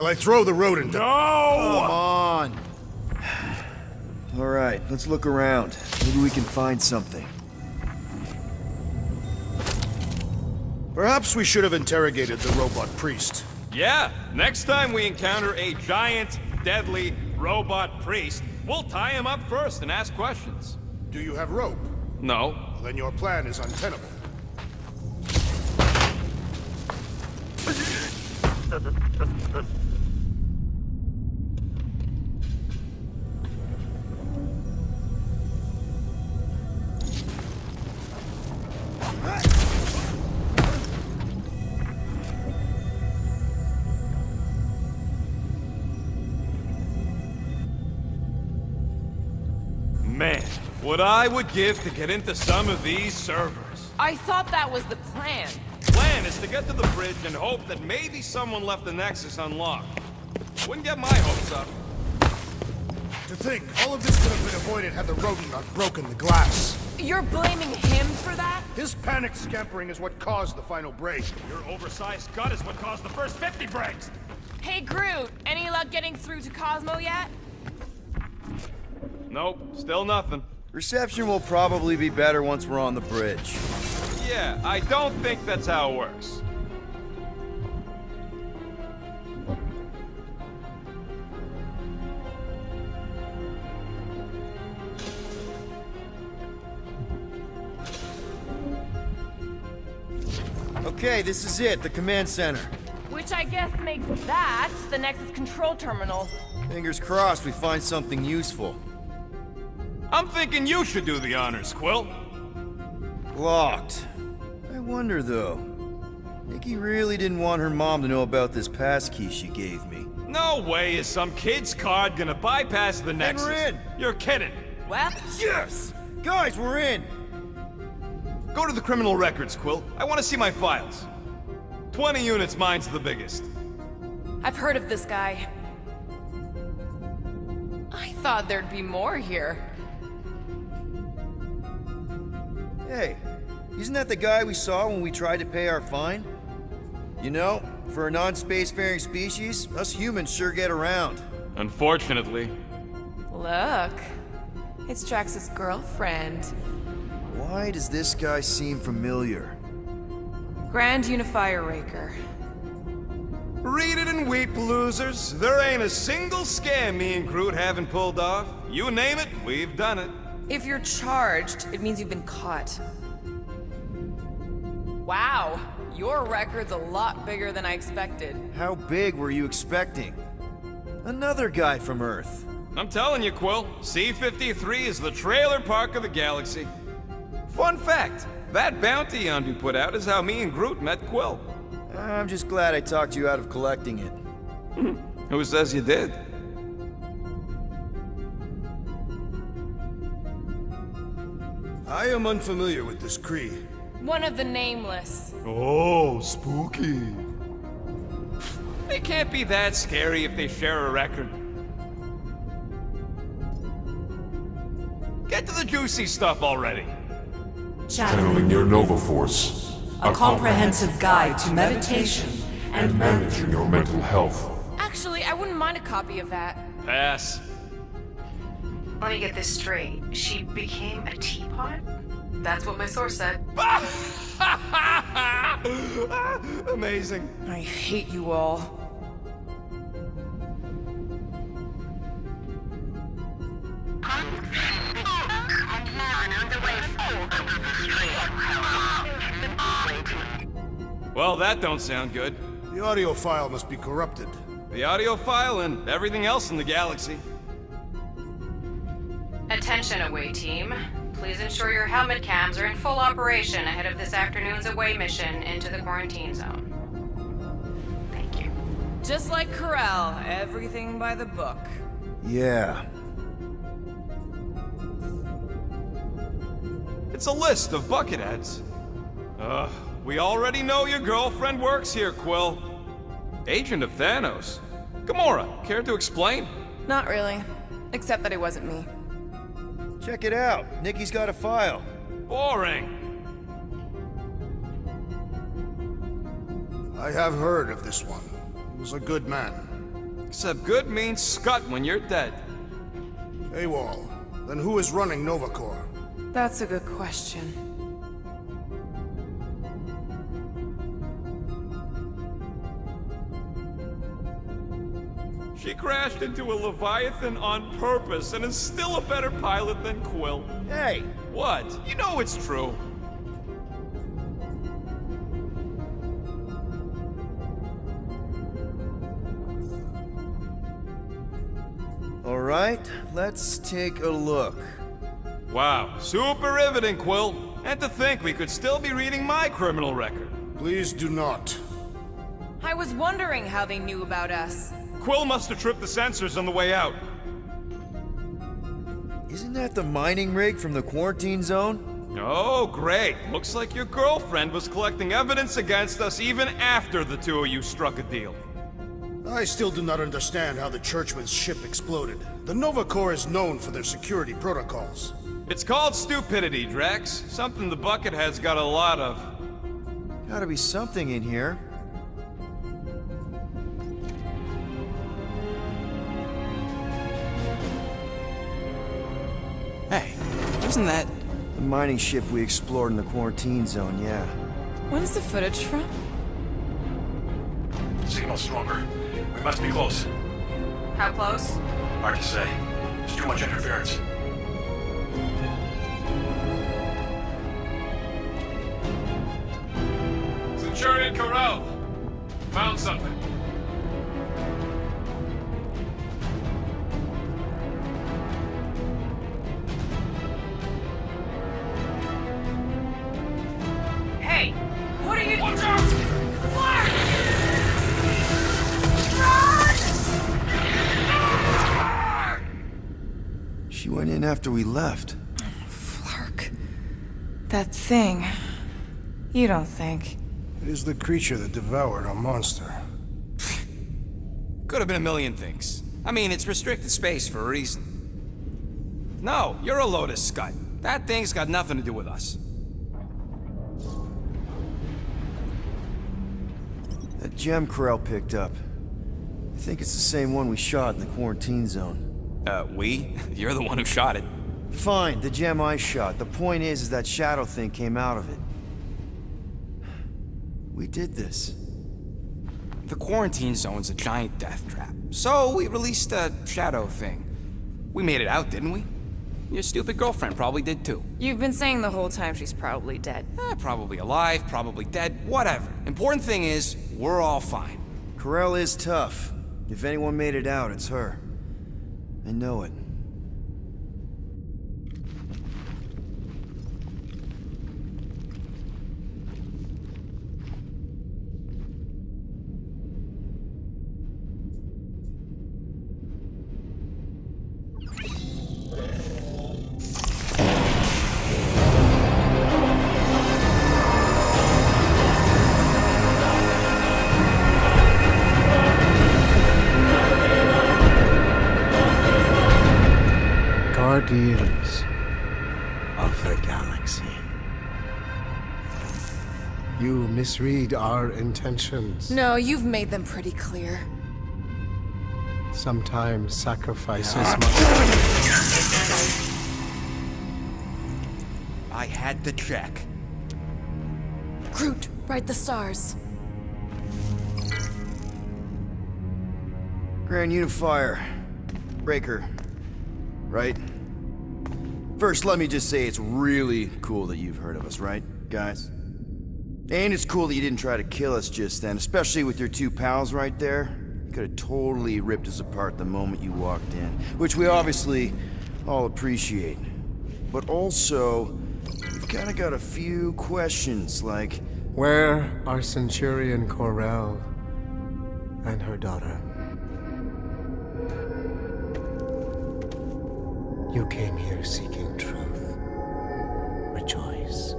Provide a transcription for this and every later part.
Well, I throw the rodent. No! Come on. All right, let's look around. Maybe we can find something. Perhaps we should have interrogated the robot priest. Yeah, next time we encounter a giant, deadly robot priest, we'll tie him up first and ask questions. Do you have rope? No. Then your plan is untenable. what I would give to get into some of these servers. I thought that was the plan. Plan is to get to the bridge and hope that maybe someone left the Nexus unlocked. Wouldn't get my hopes up. To think, all of this could have been avoided had the rodent not broken the glass. You're blaming him for that? His panic scampering is what caused the final break. Your oversized gut is what caused the first 50 breaks. Hey, Groot, any luck getting through to Cosmo yet? Nope, still nothing. Reception will probably be better once we're on the bridge. Yeah, I don't think that's how it works. Okay, this is it, the command center. Which I guess makes that the Nexus control terminal. Fingers crossed we find something useful. I'm thinking you should do the honors, Quill. Locked. I wonder though. Nikki really didn't want her mom to know about this passkey she gave me. No way is some kid's card gonna bypass the Nexus. we're in. You're kidding. Well, Yes! Guys, we're in! Go to the criminal records, Quill. I want to see my files. 20 units, mine's the biggest. I've heard of this guy. I thought there'd be more here. Hey, isn't that the guy we saw when we tried to pay our fine? You know, for a non-spacefaring species, us humans sure get around. Unfortunately. Look, it's Drax's girlfriend. Why does this guy seem familiar? Grand Unifier Raker. Read it and weep, losers. There ain't a single scam me and Groot haven't pulled off. You name it, we've done it. If you're charged, it means you've been caught. Wow, your record's a lot bigger than I expected. How big were you expecting? Another guy from Earth. I'm telling you, Quill, C-53 is the trailer park of the galaxy. Fun fact, that bounty Yondu put out is how me and Groot met Quill. I'm just glad I talked you out of collecting it. Who says you did? I am unfamiliar with this Kree. One of the nameless. Oh, spooky. They can't be that scary if they share a record. Get to the juicy stuff already. Channeling your Nova Force. A comprehensive guide to meditation and managing your mental health. Actually, I wouldn't mind a copy of that. Pass. Let me get this straight. She became a teapot? That's what my source said. Amazing. I hate you all. Well, that don't sound good. The audio file must be corrupted. The audio file and everything else in the galaxy. Attention, away team. Please ensure your helmet cams are in full operation ahead of this afternoon's away mission into the quarantine zone. Thank you. Just like Ko-Rel, everything by the book. Yeah. It's a list of bucket heads. Ugh, we already know your girlfriend works here, Quill. Agent of Thanos. Gamora, care to explain? Not really. Except that it wasn't me. Check it out. Nikki's got a file. Boring. I have heard of this one. He was a good man. Except good means scut when you're dead. AWOL. Then who is running Nova Corps? That's a good question. She crashed into a Leviathan on purpose and is still a better pilot than Quill. Hey, What? You know it's true. all right, let's take a look. Wow, super riveting, Quill. And to think we could still be reading my criminal record. Please do not. I was wondering how they knew about us. Quill must have tripped the sensors on the way out. Isn't that the mining rig from the quarantine zone? Oh, great. Looks like your girlfriend was collecting evidence against us even after the two of you struck a deal. I still do not understand how the Churchman's ship exploded. The Nova Corps is known for their security protocols. It's called stupidity, Drax. Something the Buckethead's got a lot of. Gotta be something in here. Isn't that... The mining ship we explored in the quarantine zone, yeah. When's the footage from? Signal stronger. We must be close. How close? Hard to say. There's too much interference. Centurion Ko-Rel! Found something. After we left. Flark. That thing. You don't think. It is the creature that devoured our monster. Could have been a million things. I mean, it's restricted space for a reason. No, you're a Lotus Scud. That thing's got nothing to do with us. That gem Ko-Rel picked up. I think it's the same one we shot in the quarantine zone. Uh, we? You're the one who shot it. Fine, the gem I shot. The point is, is that shadow thing came out of it. We did this. The quarantine zone's a giant death trap. So we released a shadow thing. We made it out, didn't we? Your stupid girlfriend probably did too. You've been saying the whole time she's probably dead. Eh, probably alive, probably dead, whatever. Important thing is, we're all fine. Ko-Rel is tough. If anyone made it out, it's her. I know it. Intentions. No, you've made them pretty clear. Sometimes sacrifices ah. must. I had to check. Groot, write the stars. Grand Unifier. Raker. Right? First, let me just say it's really cool that you've heard of us, right, guys? And it's cool that you didn't try to kill us just then, especially with your two pals right there. You could have totally ripped us apart the moment you walked in, which we obviously all appreciate. But also, we've kind of got a few questions, like, Where are Centurion Ko-Rel and her daughter? You came here seeking truth. Rejoice.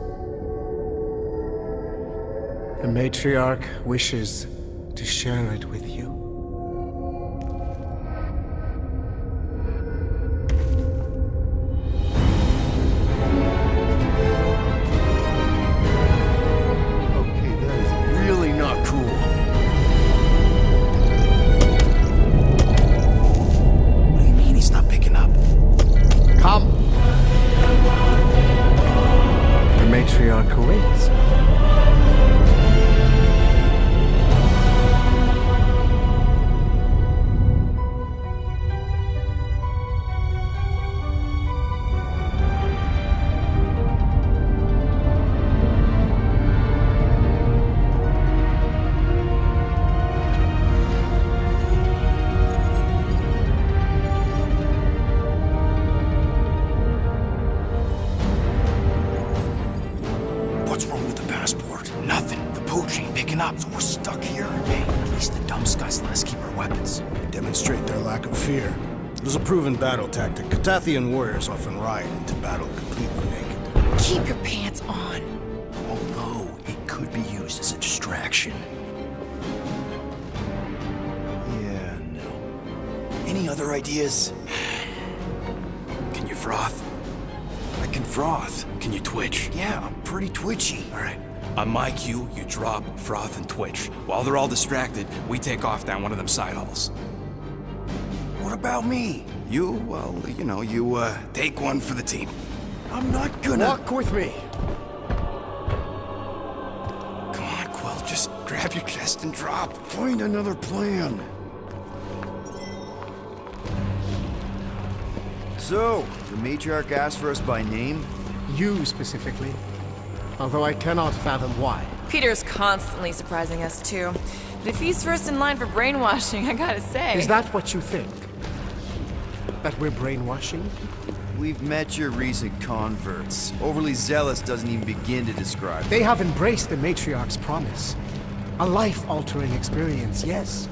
The matriarch wishes to share it with you. Stuck here? Hey, at least the dumb scuts let us keep our weapons. Demonstrate their lack of fear. It is a proven battle tactic. Katathian warriors often ride into battle completely naked. Keep your pants on. Although it could be used as a distraction. Yeah, no. Any other ideas? Can you froth? I can froth. Can you twitch? Yeah, I'm pretty twitchy. All right. On my cue, you drop, froth, and twitch. While they're all distracted, we take off down one of them side halls. What about me? You, well, you know, you, uh, take one for the team. I'm not gonna. Walk with me. Come on, Quill, just grab your chest and drop. Find another plan. So, the matriarch asked for us by name? You specifically. Although I cannot fathom why. Peter's constantly surprising us, too. But if he's first in line for brainwashing, I gotta say. Is that what you think? That we're brainwashing? We've met your recent converts. Overly zealous doesn't even begin to describe. They have embraced the matriarch's promise. A life-altering experience, yes,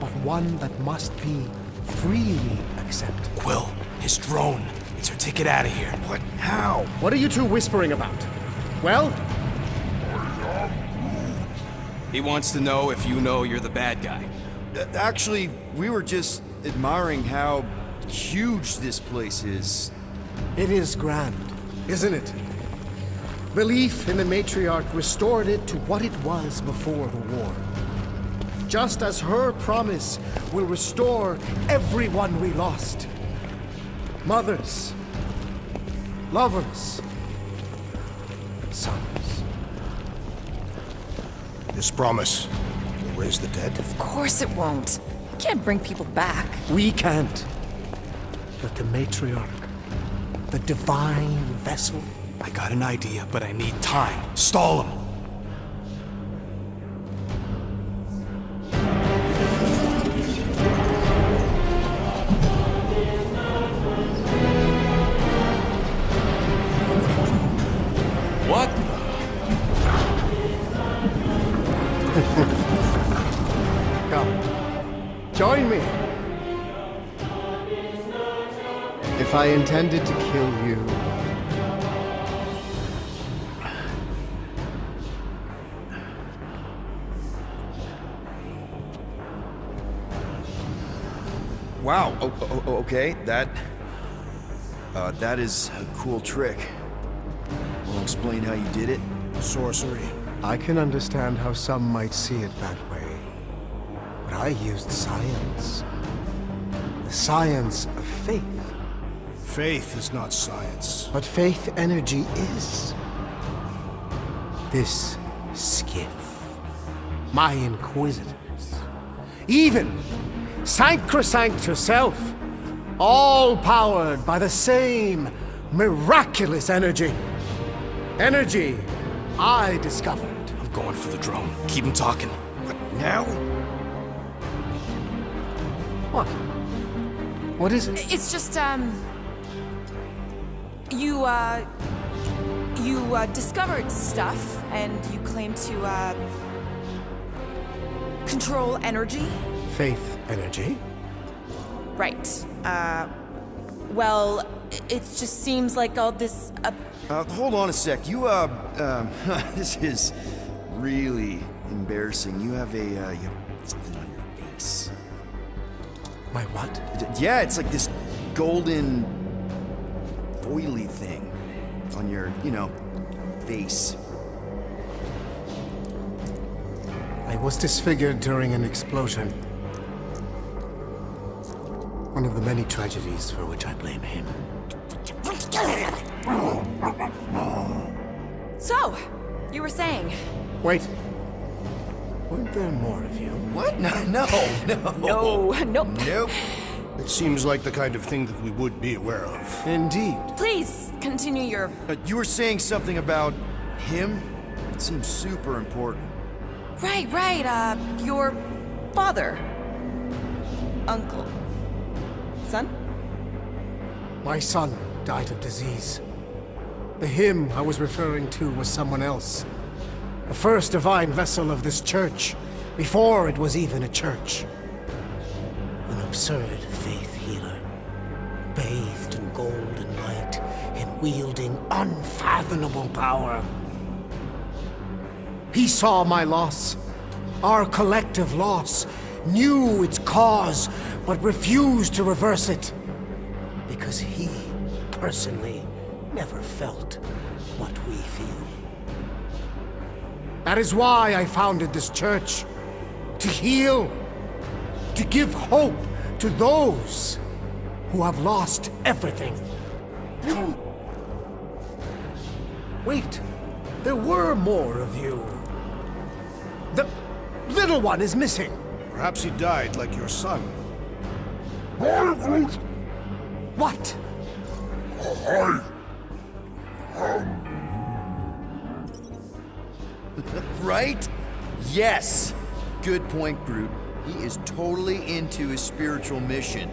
but one that must be freely accepted. Quill, his drone. It's our ticket out of here. What? How? What are you two whispering about? Well, He wants to know if you know you're the bad guy. Actually, we were just admiring how huge this place is. it is grand, isn't it? Belief in the matriarch restored it to what it was before the war. Just as her promise will restore everyone we lost. Mothers, lovers, sons. This promise will raise the dead. Of course it won't. You can't bring people back. We can't. But the matriarch, the divine vessel, I got an idea, but I need time. Stall him. To kill you, Wow. Oh, oh, oh, okay, that. Uh, that is a cool trick. Wanna explain how you did it? Sorcery. I can understand how some might see it that way. But I used science. The science of faith. Faith is not science. But faith energy is. This skiff. My inquisitors. Even Sancrosanct herself. All powered by the same miraculous energy. Energy I discovered. I'm going for the drone. Keep him talking. But Now? What? What is it? It's just, um. You, uh. You, uh, discovered stuff, and you claim to, uh. Control energy? Faith energy? Right. Uh. Well, it just seems like all this. Uh, Uh, hold on a sec. You, uh, um, this is really embarrassing. You have a, uh, you have something on your face. My what? D- Yeah, it's like this golden, oily thing on your, you know, face. I was disfigured during an explosion. One of the many tragedies for which I blame him. so, you were saying. Wait. Weren't there more of you? What? No, no, no. No, nope. Nope. It seems like the kind of thing that we would be aware of. Indeed. Please continue your. Uh, you were saying something about him? It seems super important. Right, right, uh, your father. Uncle. Son? My son died of disease. The him I was referring to was someone else. The first divine vessel of this church, before it was even a church. An absurd unfathomable power. He saw my loss, our collective loss, knew its cause, but refused to reverse it. Because he, personally, never felt what we feel. That is why I founded this church. To heal. To give hope to those who have lost everything. Wait, there were more of you. The little one is missing. Perhaps he died like your son. What? Um. right? Yes! Good point, Groot. He is totally into his spiritual mission.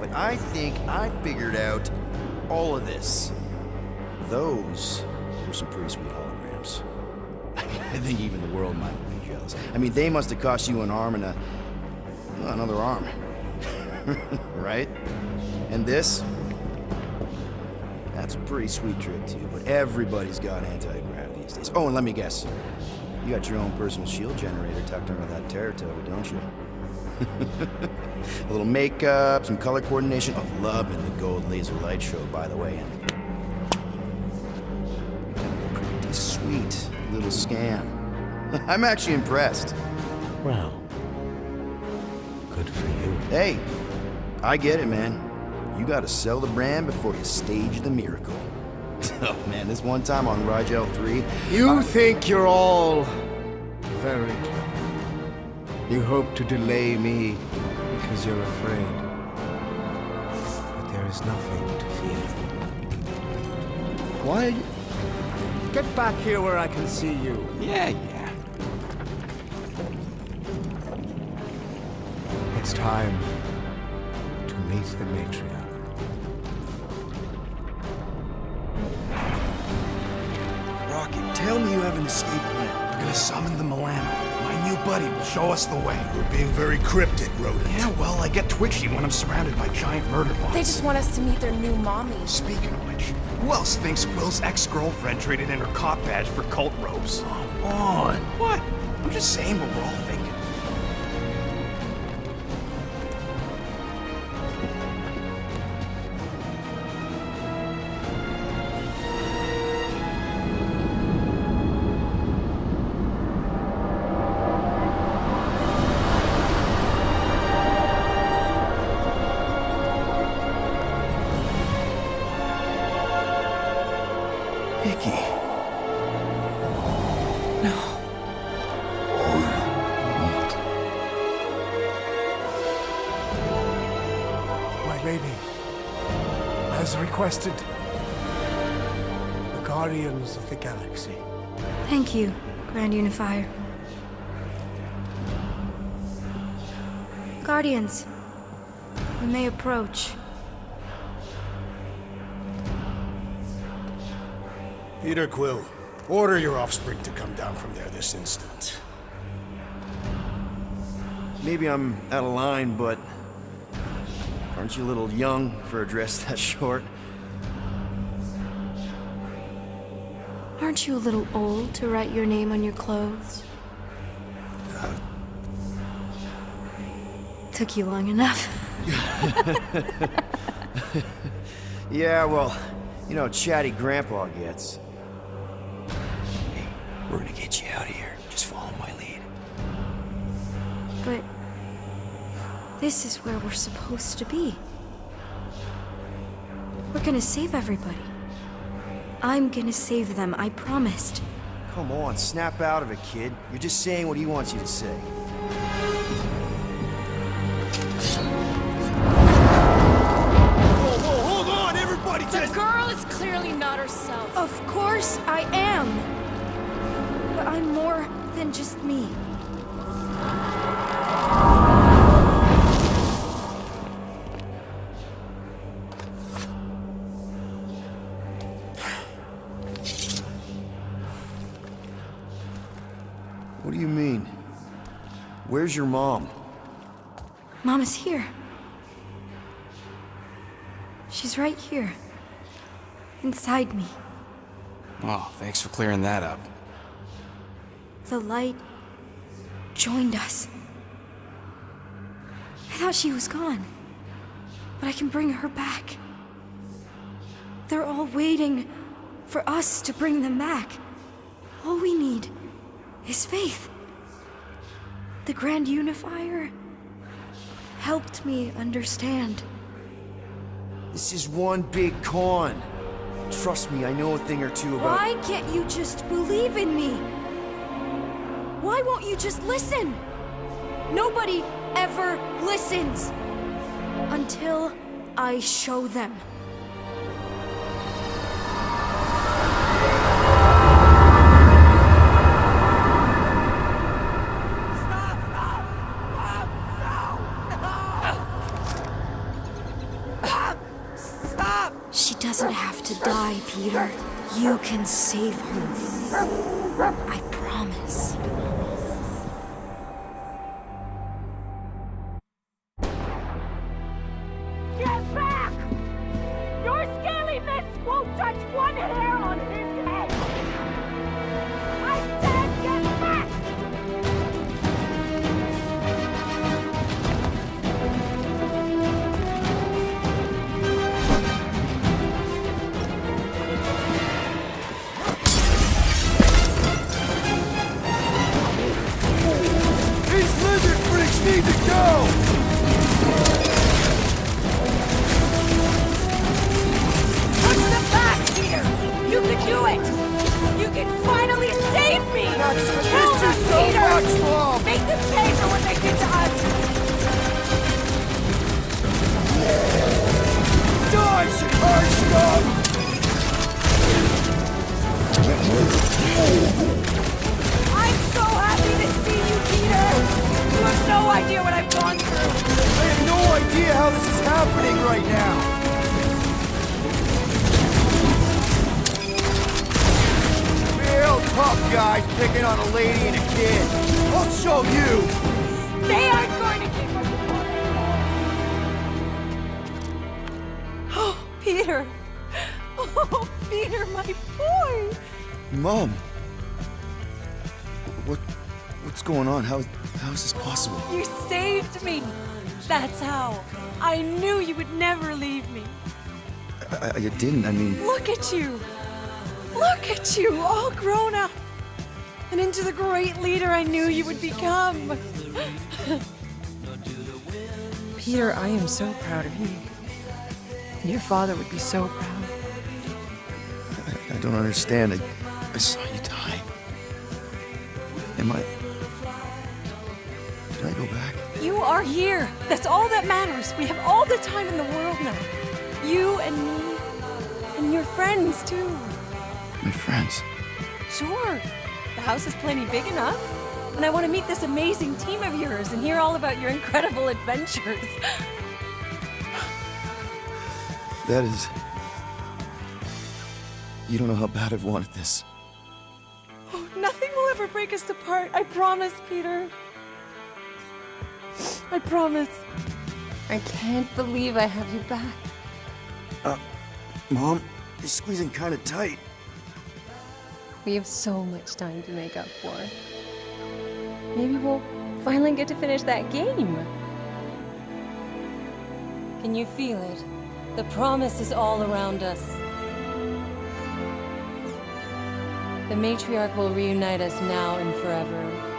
But I think I figured out all of this. Those were some pretty sweet holograms. I think even the world might be jealous. I mean, they must have cost you an arm and a... well, another arm. right? And this? That's a pretty sweet trick, too, but everybody's got anti-grav these days. Oh, and let me guess. You got your own personal shield generator tucked under that terror don't you? a little makeup, some color coordination. Oh, loving the gold laser light show, by the way. And little scam. I'm actually impressed. Well, good for you. Hey, I get it, man. You gotta sell the brand before you stage the miracle. oh man, this one time on Rigel 3, You think you're all very clever. You hope to delay me because you're afraid. But there is nothing to fear. Why? Get back here where I can see you. Yeah, yeah. It's time to meet the matriarch. Rocket, tell me you have an escape plan. We're gonna summon the Milano. My new buddy will show us the way. We're being very cryptic, Rodent. Yeah, well, I get twitchy when I'm surrounded by giant murder bots. They just want us to meet their new mommy. Speaking of which, who else thinks Quill's ex-girlfriend traded in her cop badge for cult robes? Come on. What? I'm just saying what we're all thinking. Mickey. My lady, as requested, the Guardians of the Galaxy. Thank you, Grand Unifier. Guardians, we may approach. Peter Quill, order your offspring to come down from there this instant. Maybe I'm out of line, but aren't you a little young for a dress that short? Aren't you a little old to write your name on your clothes? Uh. Took you long enough. Yeah, well, you know, how chatty Grandpa gets. Hey, we're gonna get you out of here. Just follow my lead. But this is where we're supposed to be. We're gonna save everybody. I'm gonna save them, I promised. Come on, snap out of it, kid. You're just saying what he wants you to say. Whoa, whoa, hold on, everybody! The girl is clearly not herself. Of course I am! But I'm more than just me. What do you mean? Where's your mom? Mama's here. She's right here. Inside me. Oh, thanks for clearing that up. The light joined us. I thought she was gone. But I can bring her back. They're all waiting for us to bring them back. All we need is faith. The Grand Unifier helped me understand. This is one big con. Trust me, I know a thing or two about- Why can't you just believe in me? Why won't you just listen? Nobody ever listens. Until I show them. She doesn't have to die, Peter. You can save her. That's how. I knew you would never leave me. I, I didn't, I mean... Look at you! Look at you, all grown up! And into the great leader I knew you would become! Peter, I am so proud of you. Your father would be so proud. I, I don't understand. I, I saw you die. Am I... Did I go back? You are here! That's all that matters! We have all the time in the world now. You and me, and your friends too. My friends. Sure. The house is plenty big enough. And I want to meet this amazing team of yours and hear all about your incredible adventures. That is... You don't know how bad I've wanted this. Oh, nothing will ever break us apart. I promise, Peter. I promise. I can't believe I have you back. Uh, Mom, you're squeezing kind of tight. We have so much time to make up for. Maybe we'll finally get to finish that game. Can you feel it? The promise is all around us. The matriarch will reunite us now and forever.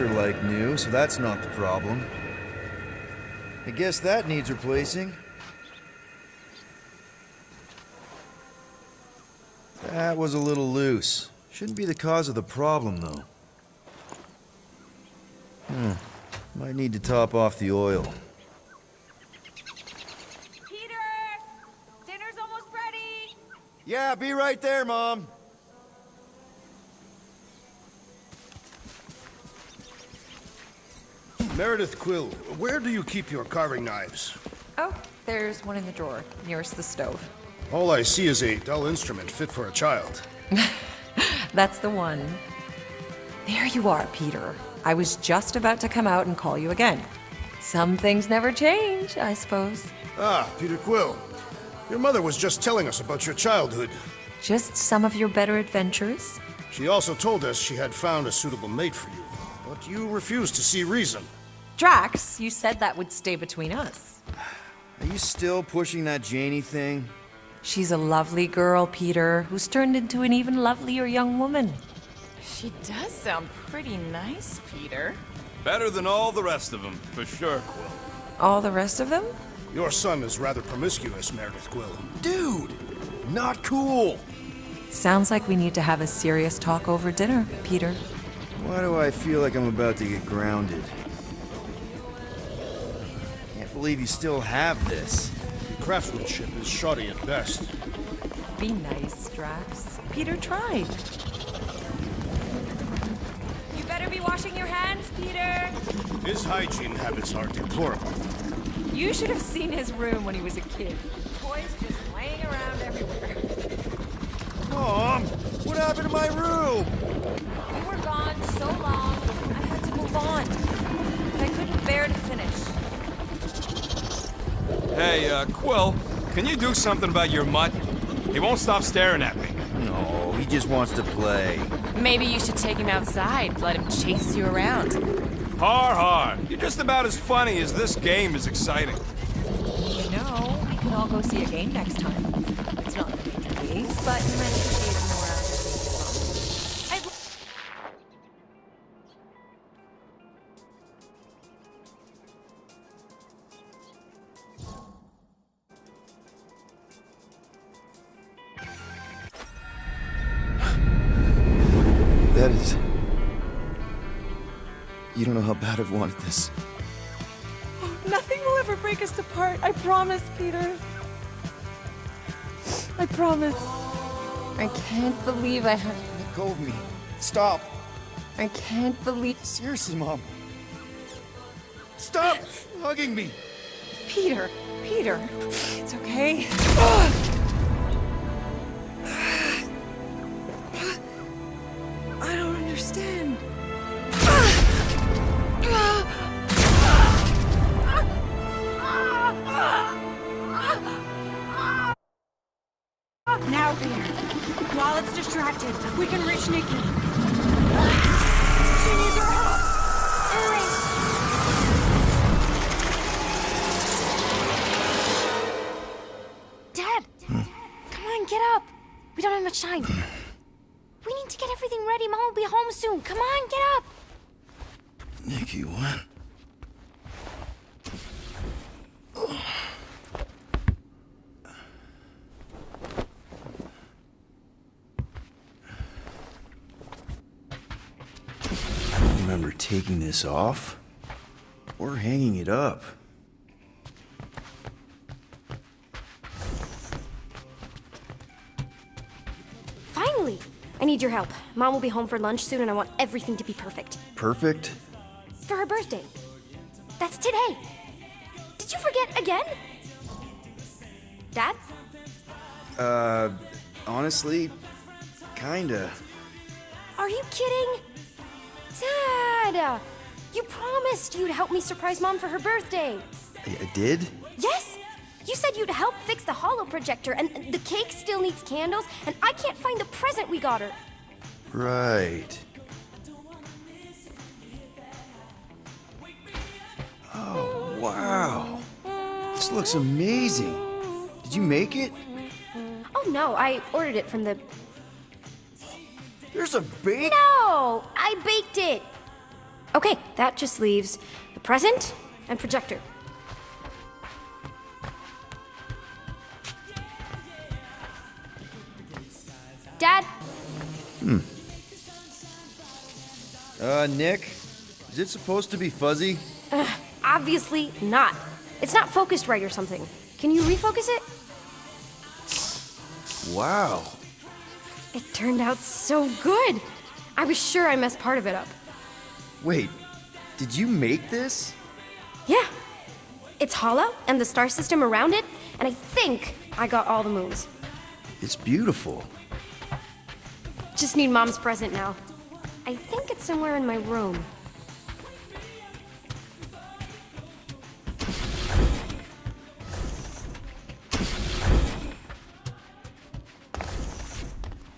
Are like new, so that's not the problem. I guess that needs replacing. That was a little loose. Shouldn't be the cause of the problem, though. Hmm. Might need to top off the oil. Peter! Dinner's almost ready! Yeah, be right there, Mom. Meredith Quill, where do you keep your carving knives? Oh, there's one in the drawer, nearest the stove. All I see is a dull instrument fit for a child. That's the one. There you are, Peter. I was just about to come out and call you again. Some things never change, I suppose. Ah, Peter Quill. Your mother was just telling us about your childhood. Just some of your better adventures? She also told us she had found a suitable mate for you, but you refused to see reason. Drax, you said that would stay between us. Are you still pushing that Janie thing? She's a lovely girl, Peter, who's turned into an even lovelier young woman. She does sound pretty nice, Peter. Better than all the rest of them, for sure, Quill. All the rest of them? Your son is rather promiscuous, Meredith Quill. Dude! Not cool! Sounds like we need to have a serious talk over dinner, Peter. Why do I feel like I'm about to get grounded? Believe you still have this. Your craftsmanship is shoddy at best. Be nice, Drax. Peter tried. You better be washing your hands, Peter. His hygiene habits are deplorable. You should have seen his room when he was a kid. Toys just laying around everywhere. Mom, what happened to my room? You were gone so long, I had to move on. But I couldn't bear to finish. Hey, uh, Quill, can you do something about your mutt? He won't stop staring at me. No, he just wants to play. Maybe you should take him outside, let him chase you around. Har har. You're just about as funny as this game is exciting. You know, we could all go see a game next time. It's not the major leagues, but you can't believe I have. Let go of me. Stop. I can't believe. Seriously, Mom. Stop hugging me. Peter, Peter. It's okay. We this off or hanging it up. Finally! I need your help. Mom will be home for lunch soon, and I want everything to be perfect. Perfect? For her birthday. That's today. Did you forget again? Dad? Uh, honestly, kinda. Are you kidding? Dad! You promised you'd help me surprise Mom for her birthday. I, I did? Yes! You said you'd help fix the holo projector, and the cake still needs candles, and I can't find the present we got her. Right. Oh, wow. This looks amazing. Did you make it? Oh no, I ordered it from the. There's a bake? No! I baked it! Okay, that just leaves the present and projector. Dad? Hmm. Uh, Nick? Is it supposed to be fuzzy? Obviously not. It's not focused right or something. Can you refocus it? Wow. It turned out so good. I was sure I messed part of it up. Wait, Did you make this? Yeah. It's hollow, and the star system around it, and I think I got all the moons. It's beautiful. Just need Mom's present now. I think it's somewhere in my room.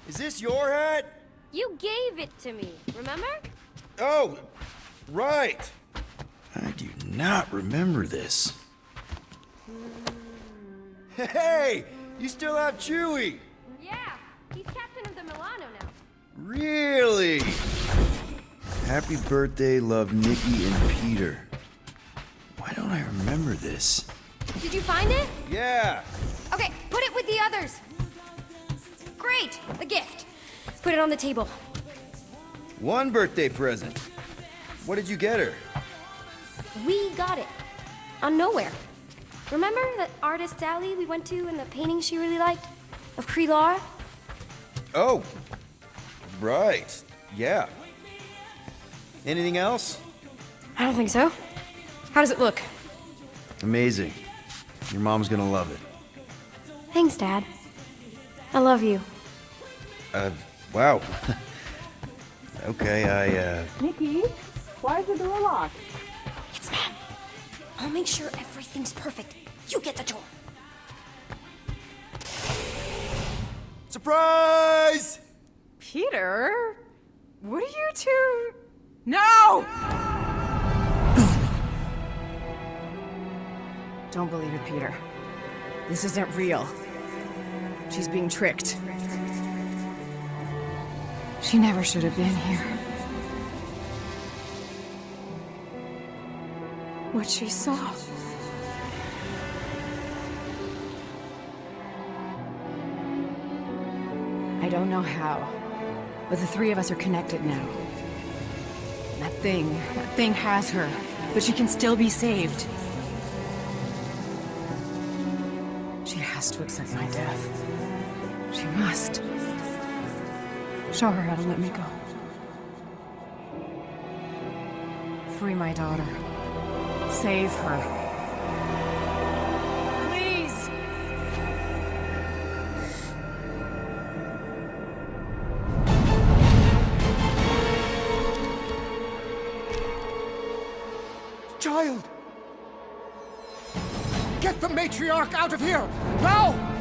Is this your hat? You gave it to me, remember? Oh, right. I do not remember this. Hey, you still have Chewie. Yeah, he's captain of the Milano now. Really? Happy birthday, love Nikki and Peter. Why don't I remember this? Did you find it? Yeah. Okay, put it with the others. Great, the gift. Put it on the table. One birthday present. What did you get her? We got it. On Knowhere. Remember that artist alley we went to and the painting she really liked? Of Kree Oh, right. Yeah. Anything else? I don't think so. How does it look? Amazing. Your mom's gonna love it. Thanks, Dad. I love you. Uh, wow. okay, I, uh. Nikki, why is the door locked? It's Matt. I'll make sure everything's perfect. You get the door. Surprise! Peter? What are you two? No! Don't believe it, Peter. This isn't real. She's being tricked. She never should have been here. What she saw. I don't know how, but the three of us are connected now. That thing, that thing has her, but she can still be saved. She has to accept my death. She must. Show her how to let me go. Free my daughter. Save her. Please! Child! Get the matriarch out of here! Now!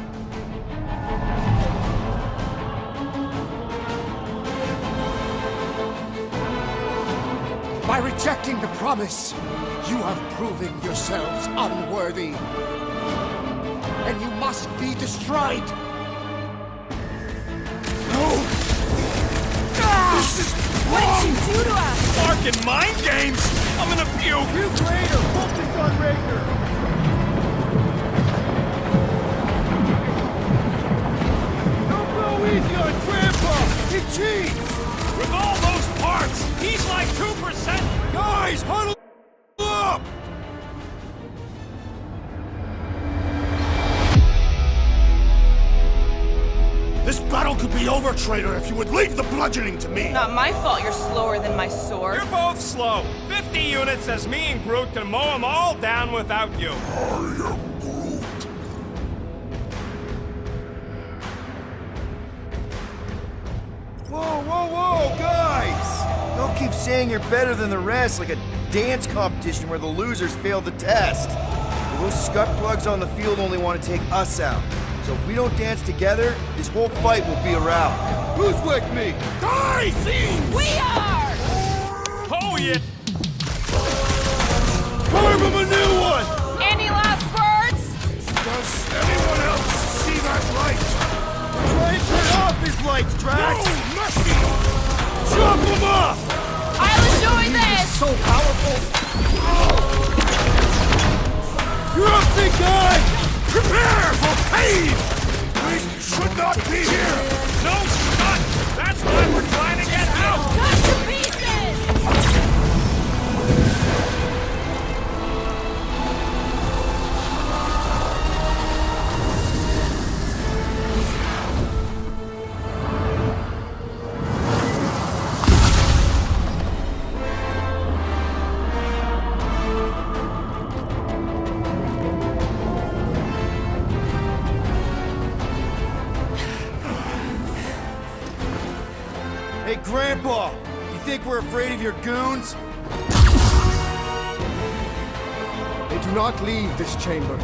By rejecting the promise, you have proven yourselves unworthy. And you must be destroyed! No! Ah! This is What did you do to us? Fucking mind games! I'm gonna puke! Puke later! Focus on Raker! Don't go easy on Grandpa! He cheats! Those parts, he's like 2%! Guys, huddle up! This battle could be over, traitor, if you would leave the bludgeoning to me. Not my fault you're slower than my sword. You're both slow. 50 units as me and Groot can mow them all down without you. Whoa, saying you're better than the rest like a dance competition where the losers fail the test. Those scut plugs on the field only want to take us out. So if we don't dance together, this whole fight will be a rout. Who's with me? Die, thieves! We are! Oh, yeah! Carve him a new one! Any last words? Does anyone else see that light? Try and turn off his lights, Drax! No mercy! Chop him off! I'll enjoy this! So powerful! You're up, big guy! Prepare for pain! These should not be here! No shot! That's why we're trying afraid of your goons? They do not leave this chamber.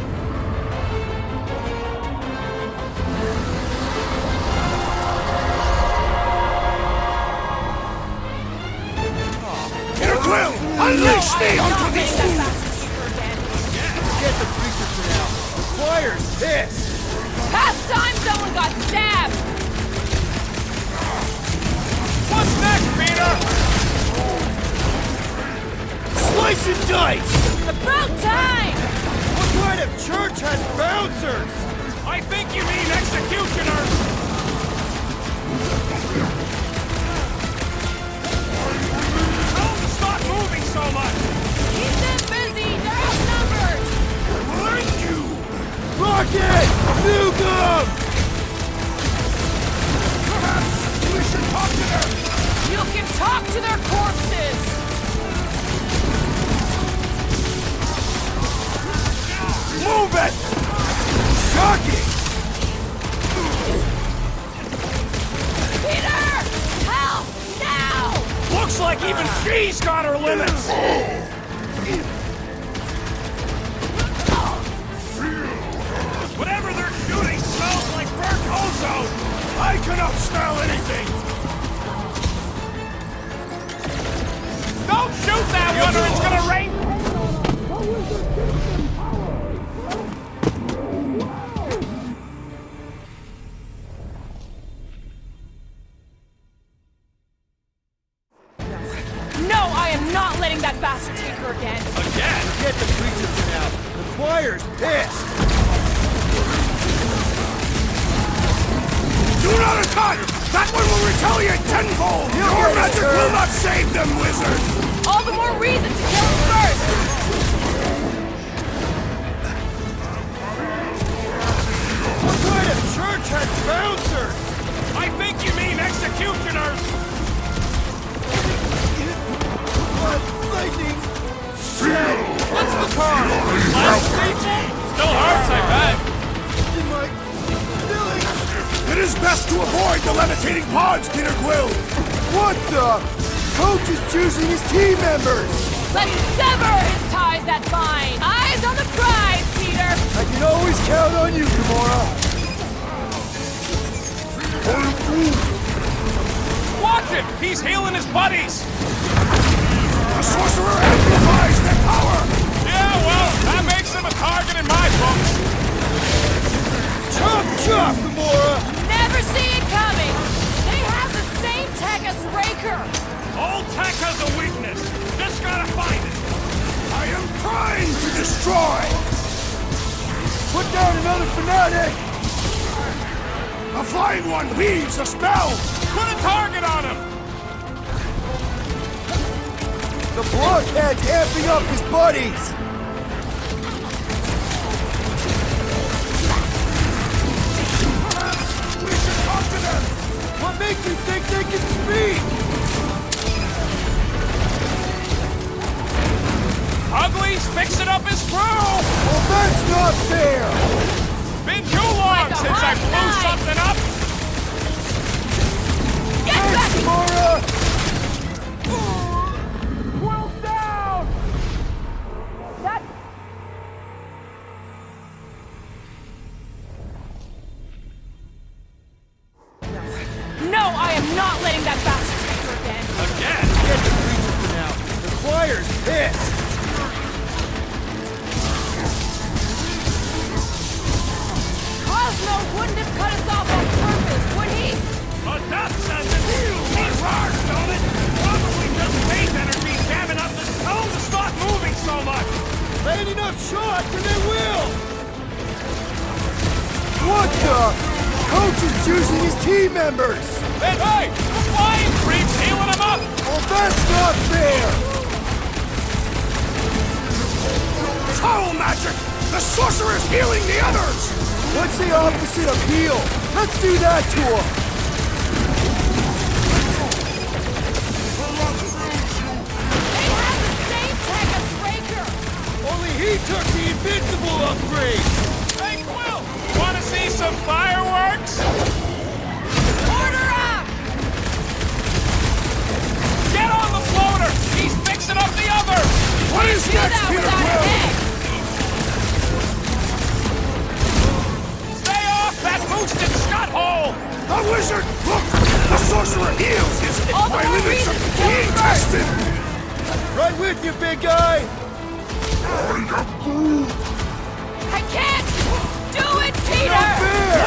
Peter Quill, unleash me onto these Get the creature for now. The choir's pissed! Past time someone got stabbed! What's next, Slice and dice! About time! What kind of church has bouncers? I think you mean executioners! Tell them stop moving so much! Keep them busy! They're outnumbered! Thank you! Rocket! Nukem! Perhaps we should talk to them! You can talk to their corpses! Move it! Shocking! Peter! Help! Now! Looks like even she's got her limits! Whatever they're shooting smells like burnt ozone! I cannot smell anything! Don't shoot that one or it's gonna rain! The choir's pissed! Do not attack! That one will retaliate tenfold! You'll Your magic sir. will not save them, wizard! All the more reason to kill him first! What kind of church has bouncers? I think you mean executioners! What lightning? Shit! What's the car? Last people? Still hurts, I bet. In my feelings? It is best to avoid the levitating pods, Peter Quill! What the? Coach is choosing his team members! Let's sever his ties that bind! Eyes on the prize, Peter! I can always count on you, Gamora! Watch him! He's healing his buddies! The sorcerer amplifies their power! Yeah, well, that makes him a target in my books! Chop chop, Gamora! Never see it coming! They have the same tech as Raker! All tech has a weakness. Just gotta find it. I am trying to destroy. Put down another fanatic! A flying one weaves a spell. Put a target on him. The blockhead's amping up his buddies! We should talk to them. What makes you think they can speak? Ugly's fixing up his crew. Well, that's not fair! Been too long Like since I blew knife. something up. Get back! Gamora! Magic. The sorcerer's healing the others. What's the opposite of heal? Let's do that to him! They have the same tech as Raker! Only he took the invincible upgrade! Hey, Quill. Want to see some fireworks? Order up! Get on the floater! He's fixing up the other! What is next, that Peter Quill? Off that boosted scud hole! A wizard! Look! The sorcerer heals his All the by more limits reason of being him tested! Right with you, big guy! I can't! Do it, Peter!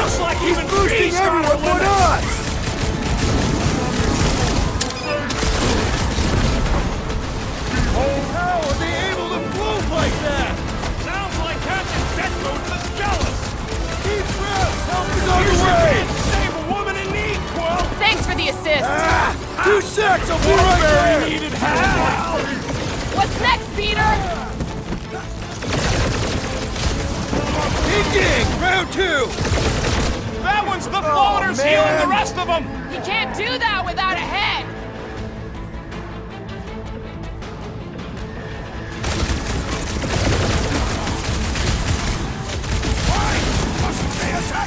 Looks like even Boosting Pete's got a everyone but limit. us! How are they able to float like that? Sounds like Captain Deathboots is jealous! Keep breath! Help is on the way! save a woman in need, Quill! Thanks for the assist! Ah, two secs, I'll be right there! needed help! What's next, Peter? Peeking! Round two! That one's the floaters healing the rest of them! He can't do that without a head!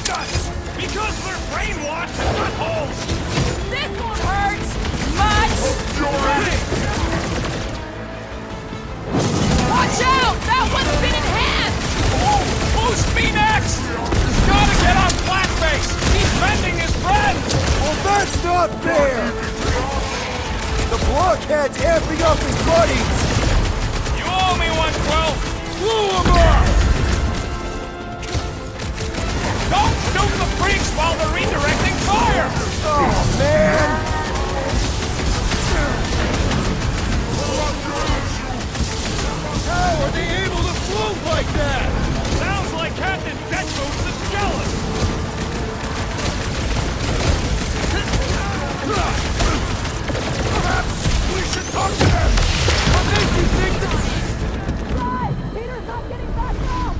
Attack us? Because they're brainwashed holes. This won't hurt! Much! Watch out! That one's been enhanced! Oh, boost me next! Gotta get on Flatface! He's bending his friend! Well, that's not fair! The blockhead's amping up his buddies! You owe me one, don't shoot the freaks while they're redirecting fire! Oh, man! How are they able to float like that? Sounds like Captain Deathroot's the skeleton! Perhaps we should talk to them! What makes you think that... Guys! Peter's not getting back now!